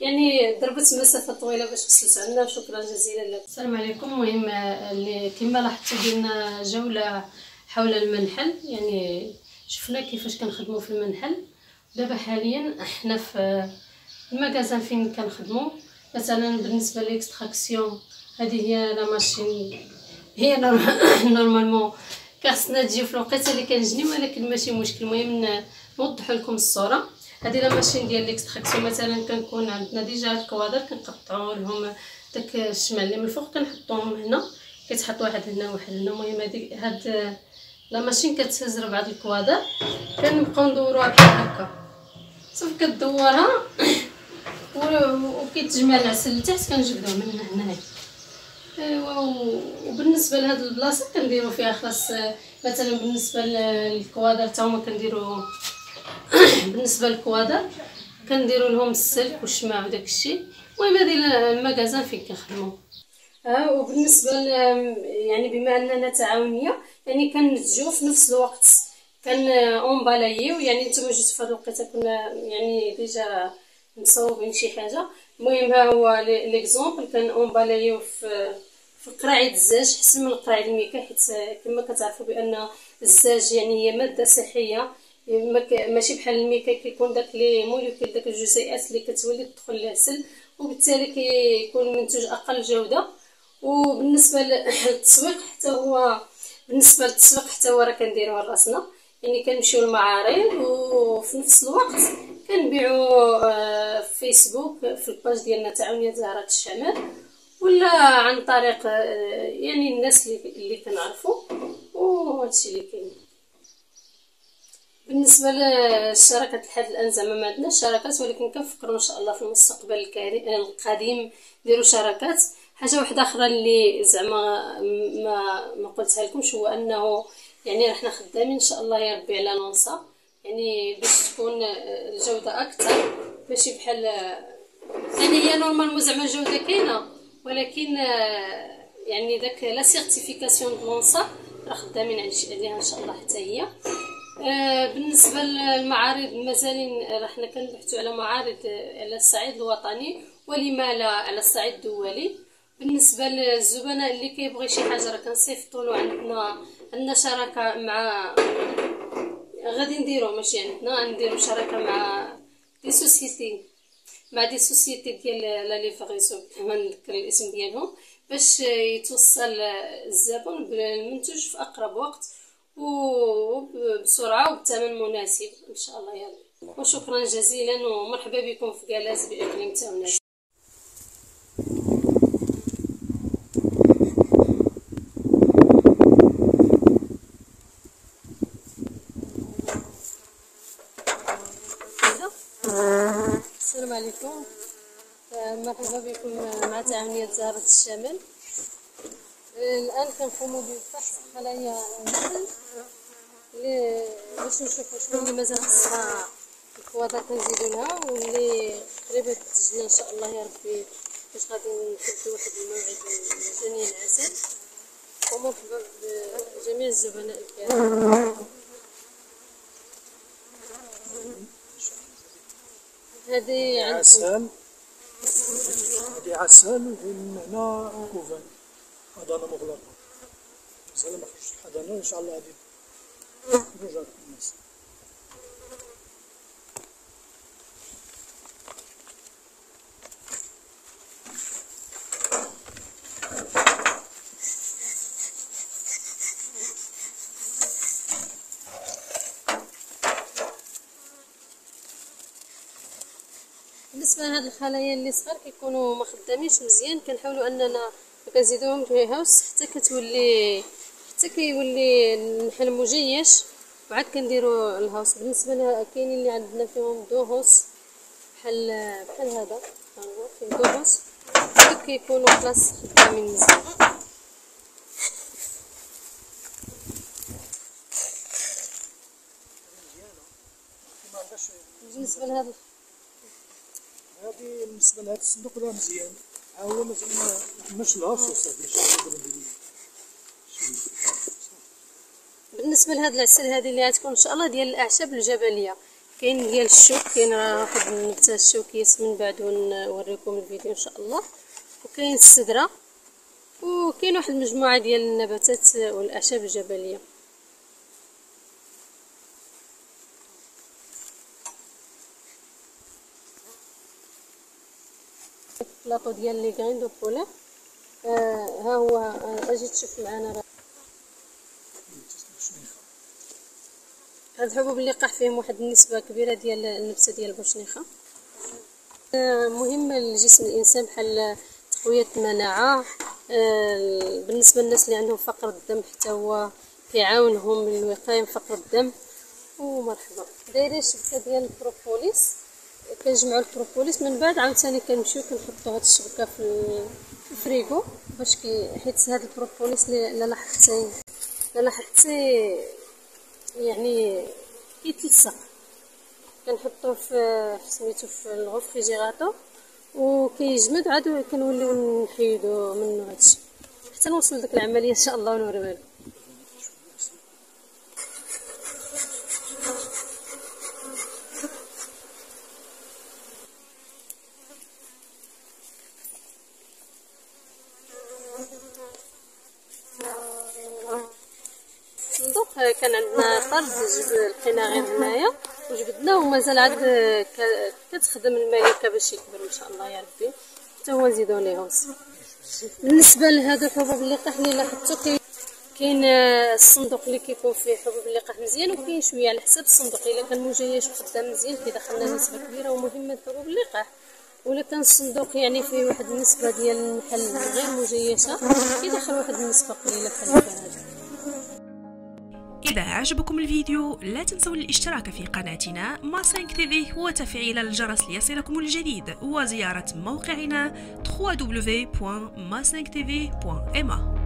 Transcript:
يعني ضربت مسافة طويلة باش وصلت عندنا. شكرا جزيلا لك. السلام عليكم. المهم اللي كما لاحظتوا درنا جولة حول المنحل. يعني شفنا كيفاش كنخدموا في المنحل. دابا حاليا إحنا في ال magasin فين كنخدموا. مثلا بالنسبة l'extraction هذه هي la machine. هي normalement خاصنا تجيو في الوقيته اللي كنجني ولكن ماشي مشكل. المهم نوضح لكم الصورة. هذه la machine ديال l'extraction مثلا كنكون عندنا déjà الكوادر كنقطعوا لهم داك الشمع اللي من الفوق كنحطوهم هنا كيتحط واحد هنا وواحد هنا. المهم هذه هاد la machine كتهز ربعه الكوادر. كنبقاو ندوروها بحال هكا. صافي كدورها وكيتجمع العسل لتحت كنجبدوه من هنا أيوا وبالنسبة لهاد البلاصة كنديروا فيها خاص مثلا بالنسبة للكوادر حتى هما كنديروا بالنسبة للكوادر كنديروا لهم السلك والشمع وداك الشيء المهم هذه ال magasin فين كنخدموا آه وبالنسبة يعني بما أننا تعاونية يعني كنتجو في نفس الوقت كنأونبالايو يعني نتوما جيتو في هاد الوقيتة كنا يعني déjà مصوبين شي حاجة. المهم ها هو l'exemple كنأونبالايو في في قراعي الزاج احسن من قراعي الميكا حيت كما كتعرفوا بأن الزاج يعني هي مادة صحية ماشي بحال الميكا كيكون داك les molécules داك الجزيئات اللي كتولي تدخل العسل وبالتالي كيكون المنتوج أقل جودة. وبالنسبة للتسويق حتى هو بالنسبة للتسويق حتى هو راه كنديروه راسنا. يعني كنمشيو للمعارض وفي نفس الوقت كنبيعو آه، في فيسبوك في ال page ديالنا تعاونيه زهرة الشمال ولا عن طريق آه، يعني الناس اللي كنعرفو. وهادشي اللي كاين. بالنسبة للشراكات لحد الآن زعما ما عندناش شراكات ولكن كنفكروا إن شاء الله في المستقبل القادم نديروا شراكات. حاجة واحدة أخرى اللي زعما ما ما قلتها لكمش هو أنه يعني رحنا خدامين إن شاء الله يا ربي على لونسا. يعني باش تكون الجودة أكثر ماشي بحال يعني هي normalement زعما الجودة كاينة ولكن يعني داك la certification de l'ONSSA راه خدامين عليها إن شاء الله حتى هي. بالنسبة للمعارض مازالين حنا كنبحثوا على معارض على الصعيد الوطني ولما لا على الصعيد الدولي. بالنسبة للزبناء اللي كيبغي شي حاجة راه كنصيفطوا له عندنا عندنا شراكة مع غادي نديرو ماشي عندنا نديرو شراكة مع des sociétés مع des sociétés ديال la livraison ما نذكر الاسم ديالهم باش يتوصل الزبون بالمنتوج في أقرب وقت. وبسرعة وبثمن مناسب إن شاء الله يا رب وشكرا جزيلا ومرحبا بكم في كالاس باقليم تاعنا السلام عليكم. مرحبا بكم مع تعاونية زهرة الشمال الآن كنقوموا بفحص خلايا النحل باش نشوفوا شكون اللي مازال خصها الكواطه كنزيدو لها واللي قريبة تجينا إن شاء الله يا ربي باش غادي نحددو واحد الموعد لجني العسل. ومرحبا بجميع الزبناء الكرام هذه عسل. هذه عسل وهنا كوفان حضانة مغلقة مازال ما خرجت الحضانة إن شاء الله غادي نرجع لكم الناس. بالنسبة لهاد الخلايا اللي صغار كيكونوا ما خدامينش مزيان كنحاولوا أننا كنزيدوهم في hausse حتى كتولي حتى كيولي النحل مجيش وعاد كنديروا ال hausse بالنسبة لها كاينين اللي عندنا فيهم deux hausses. بحال بحال هذا. هو فيه deux hausses. كيكونوا خلاص خدامين مزيان. بالنسبة لهذا هذه بالنسبة لهذا الصندوق راه مزيان. ها نديرو بالنسبة لهاد العسل هذه اللي غتكون إن شاء الله ديال الأعشاب الجبلية. كاين ديال الشوك كاين واحد النبته الشوكيس من بعد ونوريكم الفيديو إن شاء الله. وكاين السدره وكاين واحد المجموعة ديال النباتات والأعشاب الجبلية. بلاطو ديال les graines de pollen آه ها هو آه أجي تشوف معنا راه. هاد حبوب اللقاح فيهم واحد النسبة كبيرة ديال النبتة ديال البوشنيخه آه مهمه لجسم الإنسان بحال تقوية المناعة. آه بالنسبة للناس اللي عندهم فقر الدم حتى هو كيعاونهم للوقايه من فقر الدم. ومرحبا. دايرة شبكة ديال البروبوليس. كنجمعوا البروبوليس. من بعد عاوتاني كنمشيو كنحطوا هاد الشبكة في الفريغو باش كي حيت هاد البروبوليس اللي لاحظتي لاحظتي يعني كيتلصق. كنحطوه في سميتو في الغو réfrigérateur وكيجمد عاد كنوليو نحيدو منه هادشي. حتى نوصل ديك العملية إن شاء الله ونوريها لكم. كان عندنا طرد لقينا غير هنايا وجبدناه ومازال عاد كتخدم الملكه باش يكبر إن شاء الله يا ربي. حتى هو نزيدو ليه بالنسبة لهذا الحبوب اللي لاحظتو كاين الصندوق اللي كيكون فيه حبوب اللقاح مزيان وكاين شوية على حساب الصندوق. إلا كان مجيش وخدام مزيان كيدخلنا نسبة كبيرة ومهمه حبوب اللقاح ولا كان الصندوق يعني فيه واحد النسبة ديال المحل غير مجيشه كيدخل واحد النسبة قليلة بحال هكا. إذا عجبكم الفيديو؟ لا تنسوا الاشتراك في قناتنا ما 5 تي وتفعيل الجرس ليصلكم الجديد وزيارة موقعنا www.ma5tv.ma